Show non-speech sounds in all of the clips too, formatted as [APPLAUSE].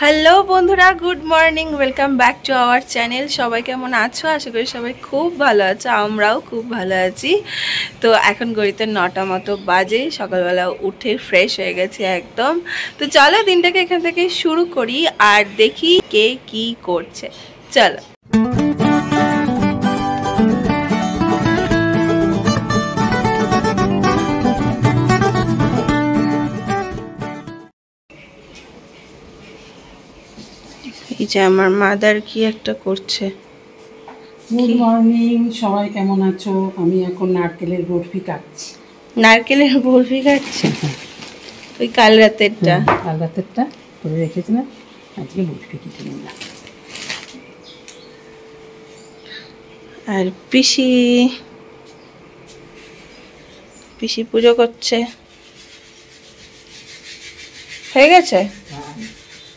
Hello বন্ধুরা, good morning, welcome back to our channel. সবাই কেমন আছো? আশা করি সবাই খুব ভালো আছো, আমরাও খুব ভালো আছি। তো এখন গড়িতে নটা মতো বাজে, সকালবেলা উঠে ফ্রেশ হয়ে গেছে একদম। তো চলো দিনটাকে এখান থেকে শুরু করি আর দেখি কে কি করছে। চলো। এই যে আমার মাদার কি একটা করছে? গুড মর্নিং সবাই কেমন আছো? আমি এখন নারকেলের বরফি কাটছি। নারকেলের বরফি খাচ্ছে [LAUGHS] ওই কাল রাতেরটা। কাল রাতেরটা করে রেখেছি না আজকে বরফি কেটে নিলাম। আর পিসি? পিসি পুজো করছে। হয়ে গেছে?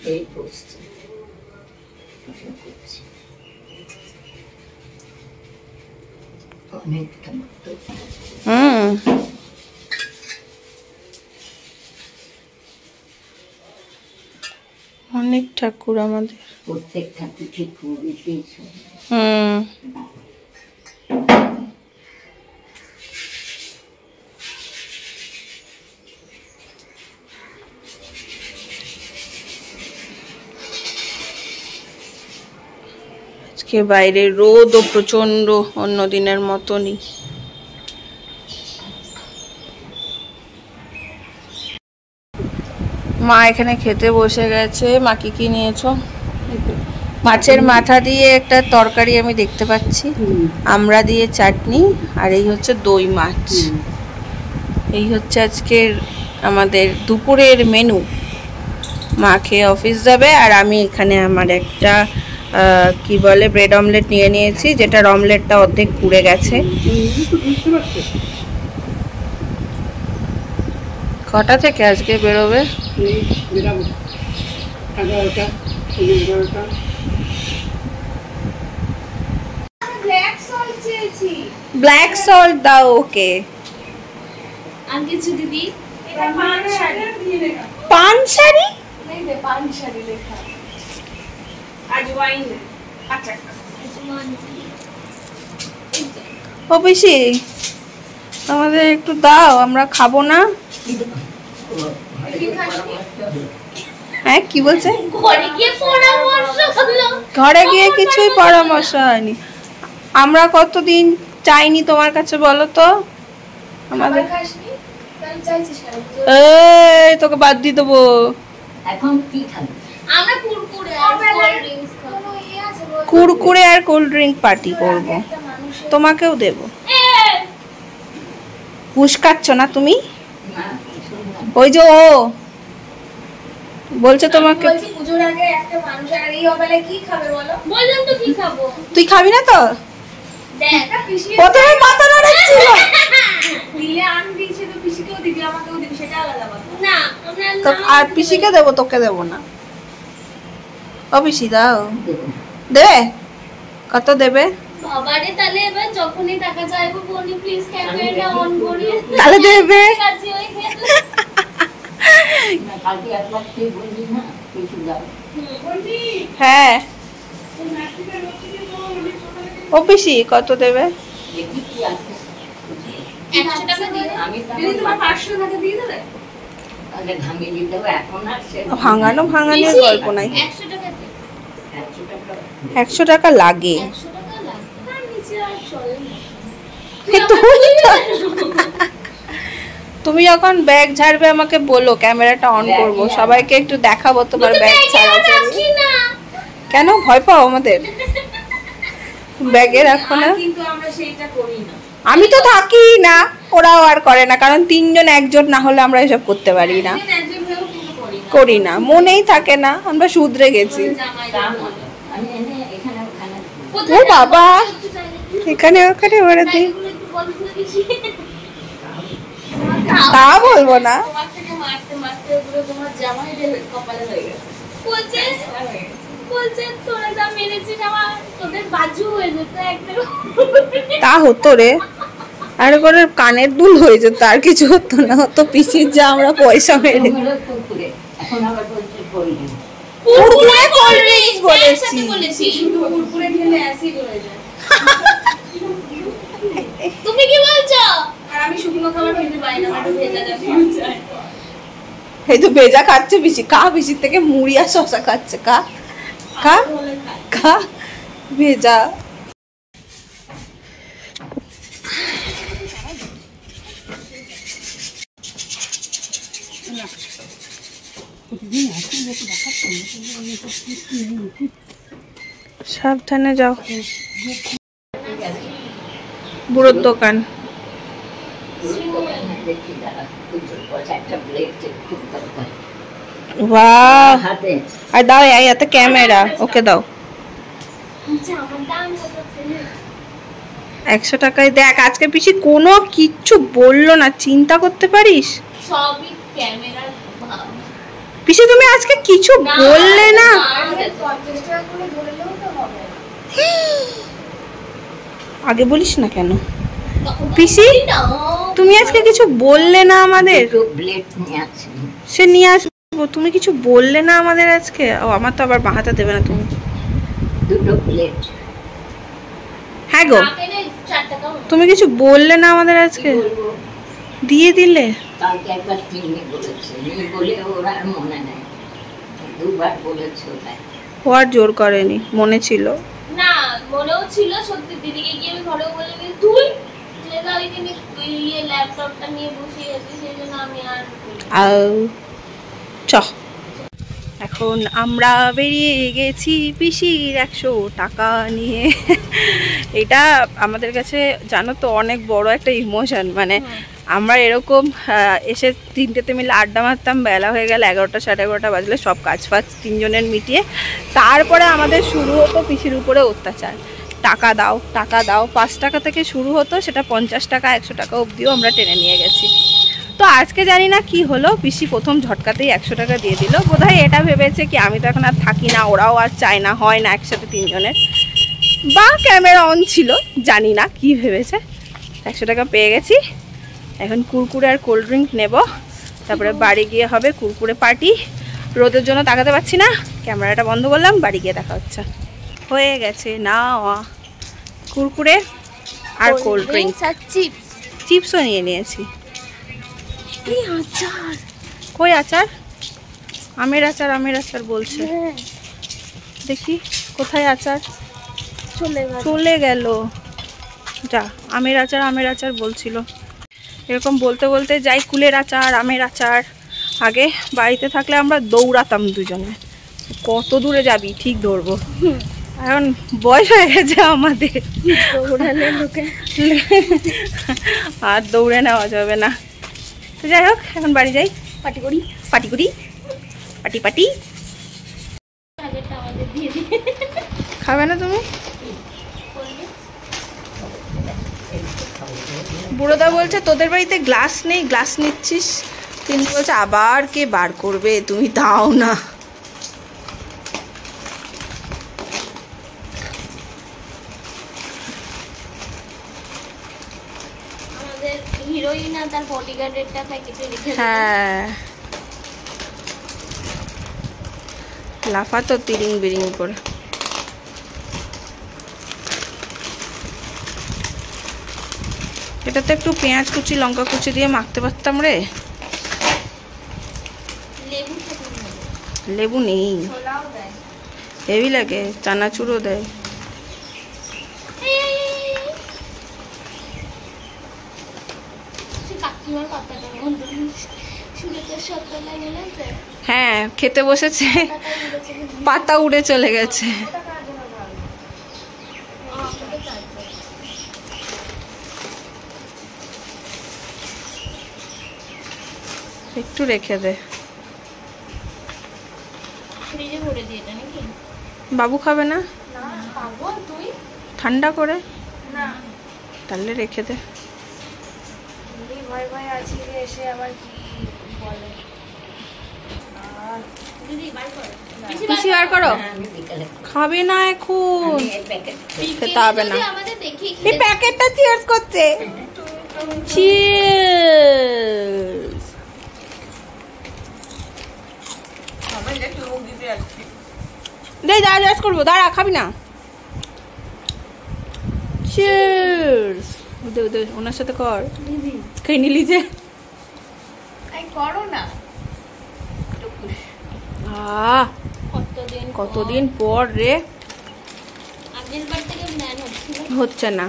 এই বসছে হুম। অনেক ঠাকুর আমাদের। প্রত্যেক ঠাকুর হুম। আজকে বাইরে রোদও প্রচণ্ড অন্য দিনের মতনই। মা এখানে খেতে বসে গেছে। মা কি কি নিয়েছো? মাছের মাথা দিয়ে একটা তরকারি আমি দেখতে পাচ্ছি। আমড়া দিয়ে চাটনি আর এই হচ্ছে দই মাছ। এই হচ্ছে আজকের আমাদের দুপুরের মেনু। মা খেয়ে অফিস যাবে আর আমি এখানে আমার একটা কি বলে ব্রেড অমলেট নিয়ে নিয়েছি যেটা অমলেটটা অর্ধেক পুড়ে গেছে। কটা থেকে আজকে বেরোবে? ব্ল্যাক সল্ট দাও ওকে পান শাড়ি পান শাড়ি পান শাড়ি লেখা। আচ্ছা ও পিসি আমাদের একটু দাও আমরা খাব না। হ্যাঁ কি বলছে? ঘরে গিয়ে পরামর্শ হলো। ঘরে গিয়ে কিছুই পরামর্শ হয়নি। আমরা কতদিন চাইনি তোমার কাছে বলো তো? আমাদের এই তোকে বাদ দিয়ে দেবো। এখন কি খাবে? আমরা কুরকুরে আর কোল্ড ড্রিঙ্ক পার্টি করব। তোমাকেও দেব। এ উস্কাচ্ছ না তুমি? ওই যে ও। বলছে তোমাকে বলছি পুজোর আগে একটা মানুষ আর এই অবেলায় কি খাবে বলো? বললাম তো কি খাব। তুই খাবি না তো? প্রথমে মাথা নাড়াচ্ছিল। দিলে আমি দিয়েছি তো পিসিকেও দিবি আমাকেও দিবি সেটা আলাদা কথা। না আমরা তো আর পিসিকে দেবো তোকে দেবো না। ও দাও। দেবে। কত দেবে? বাবারে তাহলে এবার যখনই টাকা চাইব বলি প্লিজ ক্যামেরাটা অন করিয়ে তাহলে দেবে। হয়ে হ্যাঁ? ও পিসি কত দেবে? ভাঙানো ভাঙানোর গল্প নাই। একশো একশো টাকা লাগে। [LAUGHS] তুমি যখন ব্যাগ ঝাড়বে আমাকে বলো ক্যামেরাটা অন করব। সবাইকে একটু দেখাবো তোমার ব্যাগ ছাড়া কেন? ভয় পাও আমাদের? [LAUGHS] ব্যাগে রাখো না। কিন্তু আমরা সেইটা করি না। আমি তো থাকি না ওরাও আর করে না কারণ তিনজন একজন না হলে আমরা এসব করতে পারি না। করি না। মনেই থাকে না আমরা শুধরে গেছি জামাই তা নয়। আমি এনে এখানে ওখানে ও বাবা। এখানে ওখানে বল তো বলব না। তা হতো রে। আর করে কানের দুল হয়ে যেত আর কিছু হতো না। হতো পিসির যা আমরা পয়সা মেরে এখন আবার কুরকুরে কোল্ড ড্রিঙ্কস বলেছি। একসাথে বলেছি। কুরকুরে খেলে অ্যাসিড হয়ে যায়। তুমি কি বলছো? আর আমি শুকনো খাবার খেতে পারি না আমার ভেজা যাবে এই তো ভেজা খাচ্ছে বেশি। কা বেশির থেকে মুড়ি আর শশা খাচ্ছে কা কা কা ভেজা। সাবধানে যাও। বুড়োর দোকান। আর দাও এই এত ক্যামেরা ওকে দাও। একশো টাকায় দেখ আজকে পিসি কোনো কিচ্ছু বলল না চিন্তা করতে পারিস? সবই ভাব পিসি তুমি আজকে কিছু বললে না [GASPS] আগে বলিস না কেন? পিসি? তুমি আজকে কিছু বললে না আমাদের? সে নিয়ে আসব। তুমি কিছু বললে না আমাদের আজকে? ও আমার তো আবার বাহাতে দেবে না তুমি। হ্যাঁ গো। তুমি কিছু বললে না আমাদের আজকে? দিয়ে দিলে? কালকে একবার চিনি বলেছে। বলে ওরা মনে নেই। দুবার বলেছে ওটাই। ও আর জোর করেনি মনে ছিল? না মনেও ছিল সত্যি। দিদিকে গিয়ে আমি ঘরেও বলে দিই তুই যেটা ওইখানে ল্যাপটপটা নিয়ে বসে আছি সেই জন্য আমি আর চ। এখন আমরা বেরিয়ে গেছি পিসির একশো টাকা নিয়ে। এটা আমাদের কাছে জানো তো অনেক বড় একটা ইমোশন মানে আমরা এরকম এসে তিনটেতে মিলে আড্ডা মারতাম, বেলা হয়ে গেলে এগারোটা সাড়ে এগারোটা বাজলে সব কাজ ফাজ তিনজনের মিটিয়ে, তারপরে আমাদের শুরু হতো পিসির উপরে অত্যাচার। টাকা দাও টাকা দাও, পাঁচ টাকা থেকে শুরু হতো, সেটা পঞ্চাশ টাকা, একশো টাকা অবধিও আমরা টেনে নিয়ে গেছি। তো আজকে জানি না কি হলো, পিসি প্রথম ঝটকাতেই একশো টাকা দিয়ে দিল। বোধহয় এটা ভেবেছে কি, আমি তো এখন আর থাকি না, ওরাও আর চায় না, হয় না একসাথে তিনজনের। বা ক্যামেরা অন ছিল, জানি না কি ভেবেছে। একশো টাকা পেয়ে গেছি। এখন কুরকুরে আর কোল্ড ড্রিঙ্ক নেব। তারপরে বাড়ি গিয়ে হবে কুরকুরে পার্টি। রোদের জন্য তাকাতে পারছি না। ক্যামেরাটা বন্ধ করলাম বাড়ি গিয়ে দেখা হচ্ছে। হয়ে গেছে না কুরকুরে আর কোল্ড ড্রিঙ্ক। আর চিপস। চিপসও নিয়ে নিয়েছি। আচার? কই আচার? আমের আচার আমের আচার বলছে। হ্যাঁ। দেখি কোথায় আচার? চলে চলে গেল। যা আমের আচার আমের আচার বলছিল। এরকম বলতে বলতে যাই কুলের আচার আমের আচার। আগে বাড়িতে থাকলে আমরা দৌড়াতাম দুজনে। কত দূরে যাবি ঠিক ধরবো। এখন বয়স হয়ে গেছে আমাদের। দৌড়ালে লোকে। আর দৌড়ে নেওয়া যাবে না। তো যাই হোক এখন বাড়ি যাই। পার্টি করি। পাটি করি। পাটি পাটি। খাবে না তুমি? বুড়োদা বলছে তোদের বাড়িতে গ্লাস নেই গ্লাস নিচ্ছিস? কিন্তু বলছে আবার কে বার করবে? তুমি দাও না। হিরোইন আর তার। হ্যাঁ লাফা তো তিরিং বিরিং করে। এটাতে একটু পেঁয়াজ কুচি, লঙ্কা কুচি দিয়ে মাখতে পারতাম রে। লেবু নেই। হেভি লাগে, চানাচুরও দেয়। হ্যাঁ খেতে বসেছে, পাতা উড়ে চলে গেছে। একটু রেখে দে। ফ্রিজে ভরে দিয়ে এটা নাকি? বাবু খাবে না? না পাগল তুই? ঠান্ডা করে? তাহলে রেখে দে। কর। পিসি বার করো। খাবে না এখন। খেতে হবে না। দেখি এই প্যাকেটটা চিয়ার্স করছে। [LAUGHS] চিয়ার্স দে দাঁড়া জাজ করব দাঁড়া খাবি না। চিয়ার্স দে দে ওনার সাথে কর। খেয়ে নিলি যে। করো না। কতদিন কতদিন পর? রে। হচ্ছে না।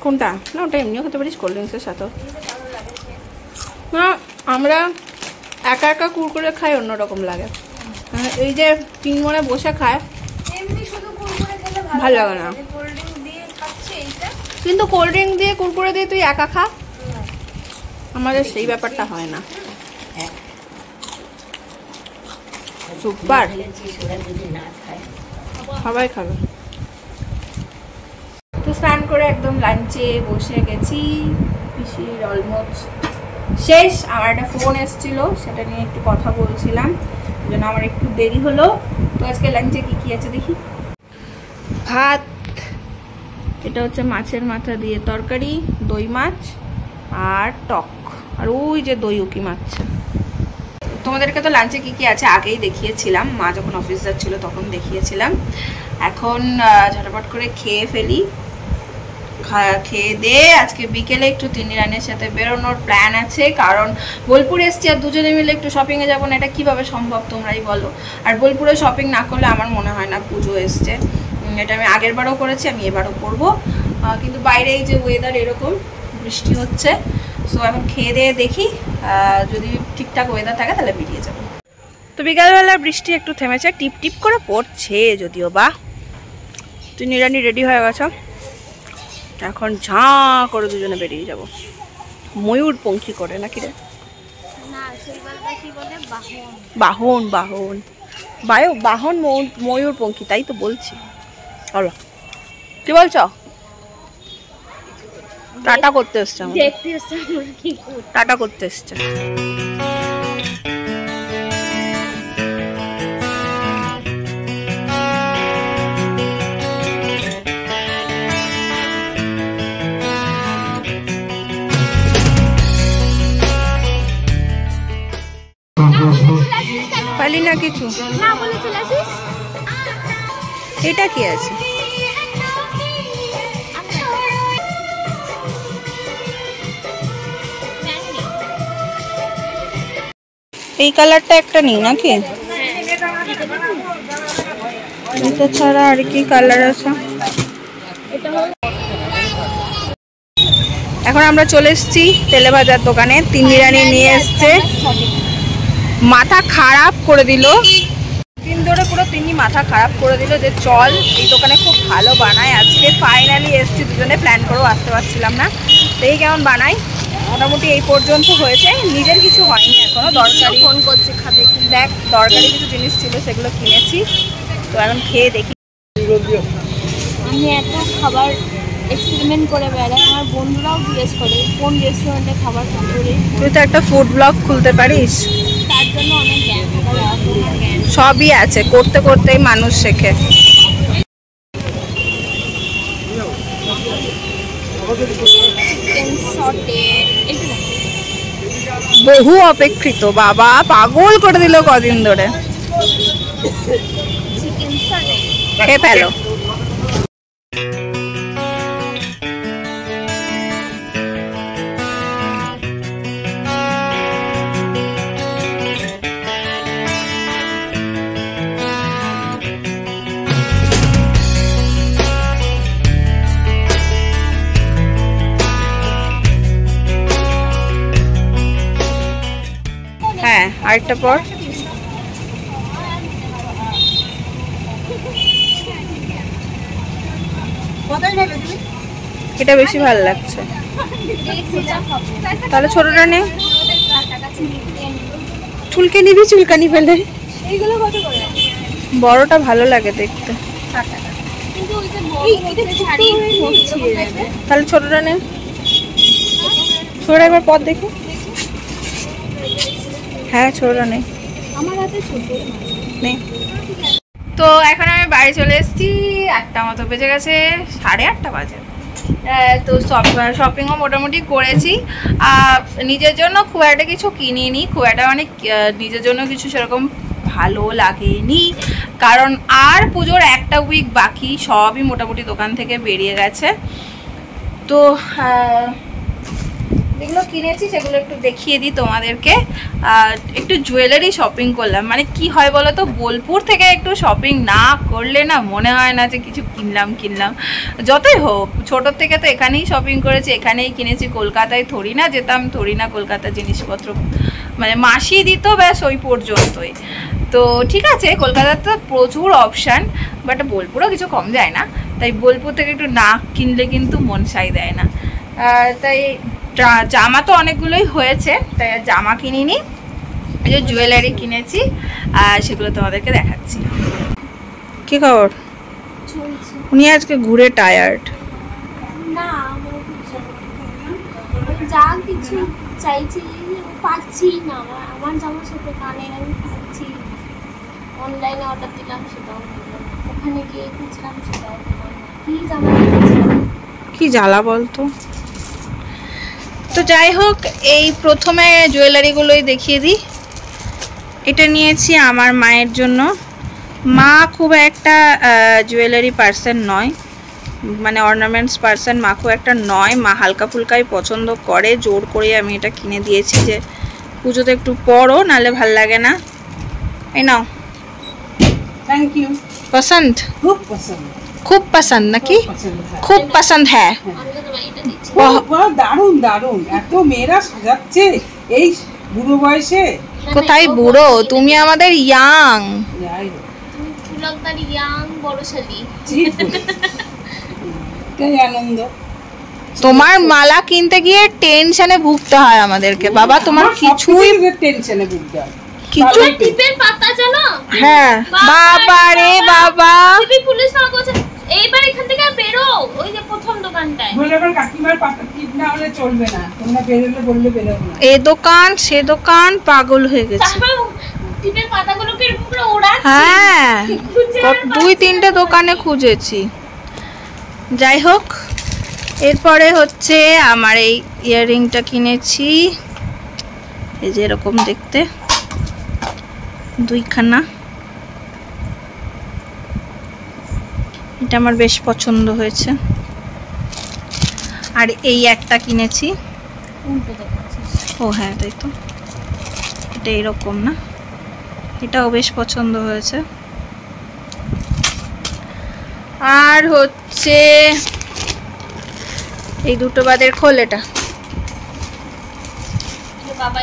কোনটা? না ওটা এমনিও খেতে পারিস কোল্ড ড্রিঙ্কসের সাথেও। না আমরা একা একা কুরকুরে খাই অন্যরকম লাগে। এই যে তিন মনে বসে খায়। ভালো লাগে। না। কিন্তু কোল্ড ড্রিঙ্ক দিয়ে কুরকুরে দিয়ে তুই একা খা। আমাদের সেই ব্যাপারটা হয় না। সুপার। খায় সবাই খাবে। তো স্নান করে একদম লাঞ্চে বসে গেছি। পিসির অলমোস্ট শেষ আমার একটা ফোন এসেছিল, সেটা নিয়ে একটু কথা বলছিলাম। জন্য আমার একটু দেরি হলো। তো আজকে লাঞ্চে কি কি আছে দেখি? ভাত, এটা হচ্ছে মাছের মাথা দিয়ে তরকারি, দই মাছ, আর টক। আর ওই যে দই উকি মাছ। তোমাদেরকে তো লাঞ্চে কি কি আছে আগেই দেখিয়েছিলাম। মা যখন অফিস যাচ্ছিল তখন দেখিয়েছিলাম। এখন ঝটাপট করে খেয়ে ফেলি। খেয়ে দিয়ে আজকে বিকেলে একটু রানের সাথে বেরোনোর প্ল্যান আছে। কারণ বোলপুর এসছি আর দুজনে মিলে একটু শপিংয়ে যাব না, এটা কীভাবে সম্ভব তোমরাই বলো। আর বোলপুরে শপিং না করলে আমার মনে হয় না পুজো এসছে। এটা আমি আগের বারও করেছি, আমি এবারও করব। কিন্তু বাইরে এই যে ওয়েদার এরকম, বৃষ্টি হচ্ছে। সো এখন খেয়ে দিয়ে দেখি যদি ঠিকঠাক ওয়েদার থাকে তাহলে বেরিয়ে যাব। তো বিকালবেলা বৃষ্টি একটু থেমেছে, টিপ টিপ করে পড়ছে যদিও বা। তুই নিরানি রেডি হয়ে গেছ? এখন ঝাঁ করে দুজনে বেরিয়ে যাব। ময়ূর পঙ্খী করে নাকি রে? বাহন। বাহন বায়ো বাহন ময়ূর পঙ্খী তাই তো বলছি। চলো। কি বলছ? টাটা করতে এসছে টাটা করতে এসছে। না কিছু এটা কি আছে? এই কালারটা একটা নেই নাকি? এটা ছাড়া আর কি কালার আছে? এখন আমরা চলে এসেছি তেলে ভাজার দোকানে। তিন রানী নিয়ে এসছে। মাথা খারাপ করে দিল। দিন ধরে পুরো তিনি মাথা খারাপ করে দিল যে চল এই দোকানে খুব ভালো বানায় আজকে ফাইনালি এসছি দুজনে প্ল্যান করেও আসতে পারছিলাম না। তো এই কেমন বানাই? মোটামুটি এই পর্যন্ত হয়েছে। নিজের কিছু হয়নি এখনও দরকারি ফোন করছে খাবে দেখ দরকারি কিছু জিনিস ছিল সেগুলো কিনেছি। তো এখন খেয়ে দেখি। আমি এত খাবার এক্সপেরিমেন্ট করে বেড়াই। আমার বন্ধুরাও জিজ্ঞেস করে কোন রেস্টুরেন্টে খাবার তুই তো একটা ফুড ব্লগ খুলতে পারিস। সবই আছে করতে করতেই মানুষ শেখে। বহু অপেক্ষিত বাবা পাগল করে দিল কদিন ধরে। খেয়ে ফেলো। আরেকটা পর। এটা বেশি ভালো লাগছে। তাহলে ছোটটা নে। চুলকে নিবি চুলকানি ফেলে এইগুলো কত করে? বড়টা ভালো লাগে দেখতে। কিন্তু ওই যে বড় হচ্ছে ছাড়ি ঠোঁট ছিঁড়ে যাবে তাহলে ছোটটা নে। ছোটটা একবার পথ দেখি। হ্যাঁ ছোটটা নেই। আমার হাতে ছোট। নেই। তো এখন আমি বাড়ি চলে এসেছি আটটা মতো বেজে গেছে সাড়ে আটটা বাজে। তো শপিংও মোটামুটি করেছি। নিজের জন্য খুব একটা কিছু কিনিনি খুব একটা মানে নিজের জন্য কিছু সেরকম ভালো লাগেনি। কারণ আর পুজোর একটা উইক বাকি সবই মোটামুটি দোকান থেকে বেরিয়ে গেছে। তো যেগুলো কিনেছি সেগুলো একটু দেখিয়ে দিই তোমাদেরকে। আর একটু জুয়েলারি শপিং করলাম। মানে কি হয় বলো তো বোলপুর থেকে একটু শপিং না করলে না মনে হয় না যে কিছু কিনলাম কিনলাম। যতই হোক ছোটোর থেকে তো এখানেই শপিং করেছি, এখানেই কিনেছি। কলকাতায় থরি না, যেতাম থরি না কলকাতার জিনিসপত্র। মানে মাসি দিত ব্যাস ওই পর্যন্তই। তো ঠিক আছে কলকাতার তো প্রচুর অপশান বাট বোলপুরও কিছু কম যায় না। তাই বোলপুর থেকে একটু না কিনলে কিন্তু মন সাই দেয় না। তাই জামা তো অনেকগুলোই হয়েছে তাই জামা কিনিনি। এই যে জুয়েলারি কিনেছি আর সেগুলো তোমাদেরকে দেখাচ্ছি। কি খবর? উনি আজকে ঘুরে টায়ার্ড যা কিছু চাইছি পাচ্ছি না। আমার জামার সাথে আমি পাচ্ছি অনলাইনে অর্ডার দিলাম সেটাও ওখানে গিয়ে খুঁজলাম সেটাও হলো কি জামা কি জ্বালা বলতো? তো যাই হোক এই প্রথমে জুয়েলারিগুলোই দেখিয়ে দিই। এটা নিয়েছি আমার মায়ের জন্য। মা খুব একটা জুয়েলারি পার্সন নয়। মানে অর্নামেন্টস পার্সন মা খুব একটা নয়। মা হালকা ফুলকাই পছন্দ করে। জোর করে আমি এটা কিনে দিয়েছি যে পুজোতে একটু পরো নাহলে ভালো লাগে না। এই নাও। থ্যাংক ইউ পছন্দ? খুব পছন্দ। খুব পছন্দ নাকি? খুব পছন্দ হ্যাঁ। দারুণ দারুণ। এত মেয়েরা সাজাচ্ছে এই বুড়ো বয়সে? কোথায় বুড়ো? তুমি আমাদের ইয়াং আনন্দ। তোমার মালা কিনতে গিয়ে টেনশনে ভুগতে হয় আমাদেরকে। বাবা তোমার কিছুই টেনশনে ভুগতে হয়। কিছু টিপের পাতা জানো? হ্যাঁ। বাবা রে বাবা। পুলিশ বলছে এইবার এখান থেকে আর বেরো ওই যে প্রথম দোকানটায়। বলে আবার কাকিমার পাতা টিপ না হলে চলবে না। তোমরা বেরোলে বললে বেরোবো না। এ দোকান সে দোকান পাগল হয়ে গেছে। টিপের পাতাগুলোকে এরকম করে ওড়াচ্ছি? হ্যাঁ কত- দুই তিনটে দোকানে খুঁজেছি। যাই হোক এরপরে হচ্ছে আমার এই ইয়াররিংটা কিনেছি। এই যে এরকম দেখতে। দুইখানা। এটা আমার বেশ পছন্দ হয়েছে। আর এই একটা কিনেছি। ও হ্যাঁ তাই তো। এটা এরকম না? এটাও বেশ পছন্দ হয়েছে। আর হচ্ছে এই দুটো বাদের খোল এটা। বাবা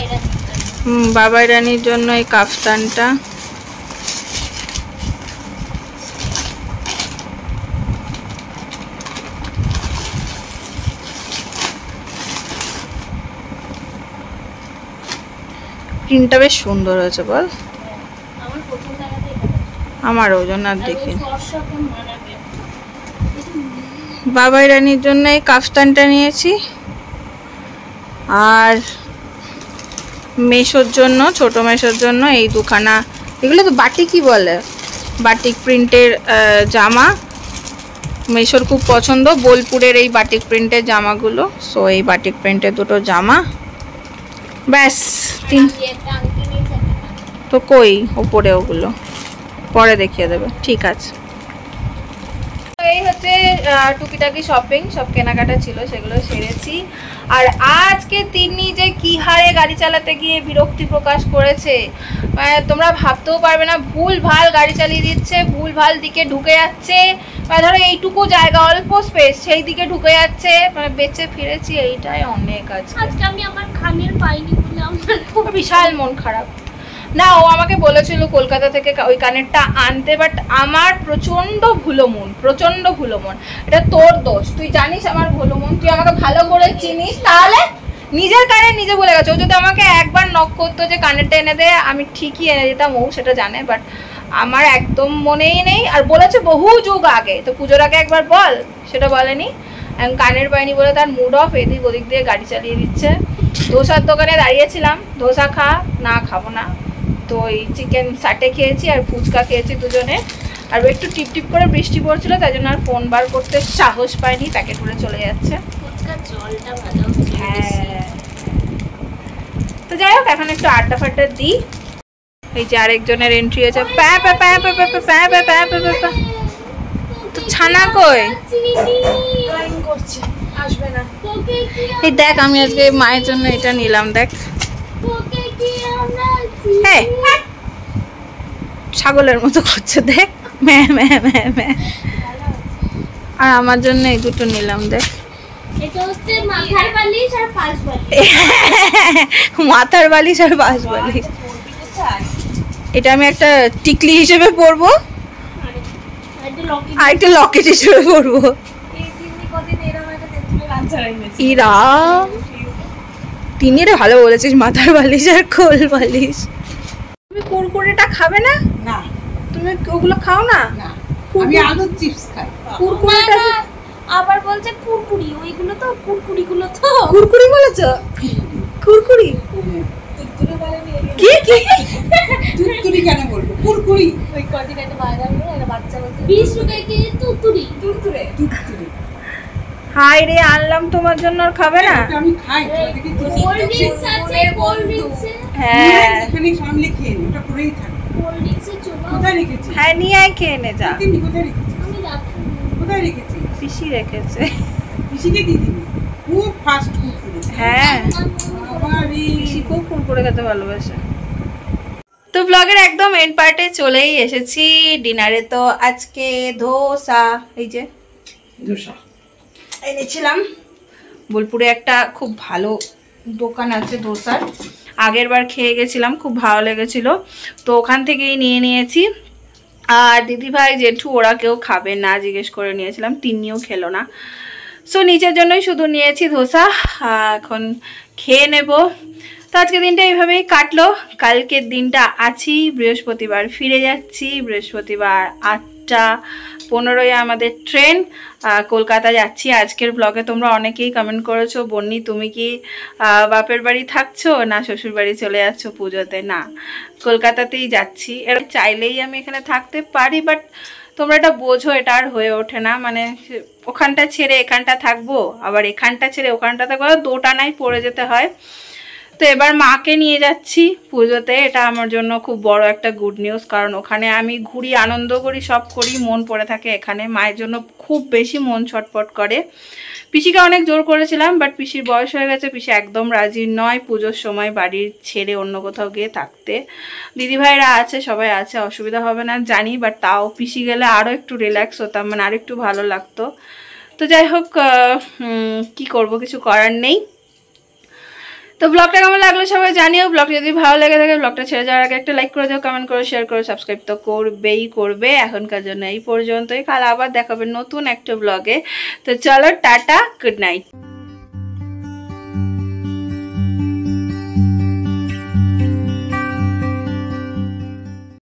বাবাই রানীর জন্য এই কাফতানটা। প্রিন্টটা বেশ সুন্দর হয়েছে বল। আমার ওজন আর দেখি। বাবাই রানীর জন্য এই কাফতানটা নিয়েছি। আর মেশোর জন্য ছোট মেশোর জন্য এই দুখানা এগুলো তো বাটিকই বলে? বাটিক প্রিন্টের জামা। মেশোর খুব পছন্দ বোলপুরের এই বাটিক প্রিন্টের জামাগুলো। সো এই বাটিক প্রিন্টের দুটো জামা। ব্যাস তিন। তো কই ওপরে ওগুলো? পরে দেখিয়ে দেবে। ঠিক আছে। এই হচ্ছে টুকিটাকি শপিং সব কেনাকাটা ছিল সেগুলো সেরেছি। আর আজকে তিনি যে কি হারে গাড়ি চালাতে গিয়ে বিরক্তি প্রকাশ করেছে মানে তোমরা ভাবতেও পারবে না ভুল ভালো গাড়ি চালিয়ে দিচ্ছে ভুল ভালো দিকে ঢুকে যাচ্ছে। মানে ধরো এইটুকু জায়গা অল্প স্পেস সেই দিকে ঢুকে যাচ্ছে মানে বেঁচে ফিরেছি এইটাই অনেক আছে আজকে আমি আমার খানের পাইনি। খুব বিশাল মন খারাপ। না, ও আমাকে বলেছিল কলকাতা থেকে ওই কানেরটা আনতে বাট আমার প্রচণ্ড ভুলো মন প্রচণ্ড ভুলো মন। এটা তোর দোষ। তুই জানিস আমার ভুলো মন, তুই আমাকে ভালো করে চিনিস। তাহলে নিজের কানে নিজে বলে গেছে। ও যদি আমাকে একবার নক করতো যে কানেরটা এনে দে, আমি ঠিকই এনে দিতাম, ও সেটা জানে বাট আমার একদম মনেই নেই। আর বলেছে বহু যুগ আগে। তো পুজোর আগে একবার বল, সেটা বলেনি। কানের পাইনি বলে তার মুড অফ এদিক ওদিক দিয়ে গাড়ি চালিয়ে দিচ্ছে। ধোসার দোকানে দাঁড়িয়েছিলাম ধোসা খা না খাব না তো এই চিকেন সাটে খেয়েছি আর ফুচকা খেয়েছি দুজনে আর একটু টিপ টিপ করে বৃষ্টি পড়ছিল তাই জন্য আর ফোন বার করতে সাহস পাইনি প্যাকেট করে চলে যাচ্ছে হ্যাঁ তো যাই হোক এখন একটু আড্ডা ফাড্ডা দিই এই যে আরেকজনের এন্ট্রি হয়েছে প্যা প্যা প্যা প্যা প্যা প্যা প্যা প্যা প্যা প্যা প্যা প্যা। তো ছানা কই চিনি করছে আসবে না তোকে কি এই দেখ আমি আজকে মায়ের জন্য এটা নিলাম দেখ। হ্যাঁ ছাগলের মতো করছে দেখ। ম্যা ম্যা ম্যা ম্যা আর আমার জন্য এই দুটো নিলাম দেখ। মাথার বালিশ আর পাশ বালিশ। এটা আমি একটা টিকলি হিসেবে পরবো। আর একটা লকেট হিসেবে পরবো। ইরা। তিনি রে ভালো বলেছিস মাথার বালিশ আর কোল বালিশ। তুমি কুরকুরেটা খাবে না? না। তুমি ওগুলো খাও না? না। আমি আলুর চিপস খাই। কুরকুরেটা আবার বলছে কুরকুরি ওইগুলো তো কুরকুরি গুলো তো। কুরকুরি বলেছ? কুরকুরি? কি কি? তুরতুরি কেন বলব? কুরকুরি। বিশ রুপে কি তুতুরি। তুরতুরে তুরতুরি হাই রে আনলাম তোমার জন্য আর খাবে না? আমি খাই কোল্ড ড্রিঙ্কস আছে কোল্ড ড্রিঙ্কস হ্যাঁ। এখানে সামনে খেয়ে নি ওটা পরেই থাকে। কোল্ড ড্রিঙ্কসের জন্য কোথায় রেখেছি হ্যাঁ নিয়ে আয় খেয়ে নে যা। তিনি কোথায় রেখেছি আমি রাখি। কোথায় রেখেছি পিসি রেখেছে। পিসিকে দিয়ে দিবি খুব ফাস্ট কুরকুরি হ্যাঁ। আবার পিসি খুব কুরকুরে খেতে ভালোবাসে। তো ব্লগের একদম এন্ড পার্টে চলেই এসেছি। ডিনারে তো আজকে ধোসা এই যে? দোসা এনেছিলাম বোলপুরে একটা খুব ভালো দোকান আছে ধোসার আগের বার খেয়ে গেছিলাম, খুব ভালো লেগেছিল। তো ওখান থেকেই নিয়ে নিয়েছি। আর দিদিভাই জেঠু, ওরা কেউ খাবে না জিজ্ঞেস করে নিয়েছিলাম তিনিও খেলো না। সো নিজের জন্যই শুধু নিয়েছি ধোসা। এখন খেয়ে নেব। তো আজকে দিনটা এইভাবেই কাটলো। কালকের দিনটা আছি, বৃহস্পতিবার ফিরে যাচ্ছি, বৃহস্পতিবার আটটা। পনেরোই আমাদের ট্রেন কলকাতা যাচ্ছি। আজকের ব্লগে তোমরা অনেকেই কমেন্ট করেছ, বন্নি, তুমি কি বাপের বাড়ি থাকছো না শ্বশুর বাড়ি চলে যাচ্ছ পুজোতে? না, কলকাতাতেই যাচ্ছি। এর চাইলেই আমি এখানে থাকতে পারি বাট তোমরা এটা বোঝো, এটা আর হয়ে ওঠে না। মানে ওখানটা ছেড়ে এখানটা থাকব, আবার এখানটা ছেড়ে ওখানটা থাকব দোটানায় পড়ে যেতে হয়। তো এবার মাকে নিয়ে যাচ্ছি পুজোতে। এটা আমার জন্য খুব বড় একটা গুড নিউজ কারণ ওখানে আমি ঘুরি, আনন্দ করি, সব করি, মন পড়ে থাকে এখানে। মায়ের জন্য খুব বেশি মন ছটপট করে। পিসিকে অনেক জোর করেছিলাম বাট পিসির বয়স হয়ে গেছে। পিসি একদম রাজি নয় পুজোর সময় বাড়ির ছেড়ে অন্য কোথাও গিয়ে থাকতে। দিদিভাইরা আছে, সবাই আছে, অসুবিধা হবে না, জানি বাট তাও পিসি গেলে আরও একটু রিল্যাক্স হতাম মানে আরও একটু ভালো লাগতো। তো যাই হোক কি করব, কিছু করার নেই। তো ব্লগটা কেমন লাগল সবাই জানিও। ব্লগটা যদি ভালো লেগে থাকে ব্লগটা ছেড়ে যাওয়ার আগে একটা লাইক করে দাও কমেন্ট করে শেয়ার করে সাবস্ক্রাইব তো করবেই, করবে এখনকার জন্য এই পর্যন্তই। কাল আবার দেখাবে নতুন একটা ব্লগে তো চলো টাটা গুড নাইট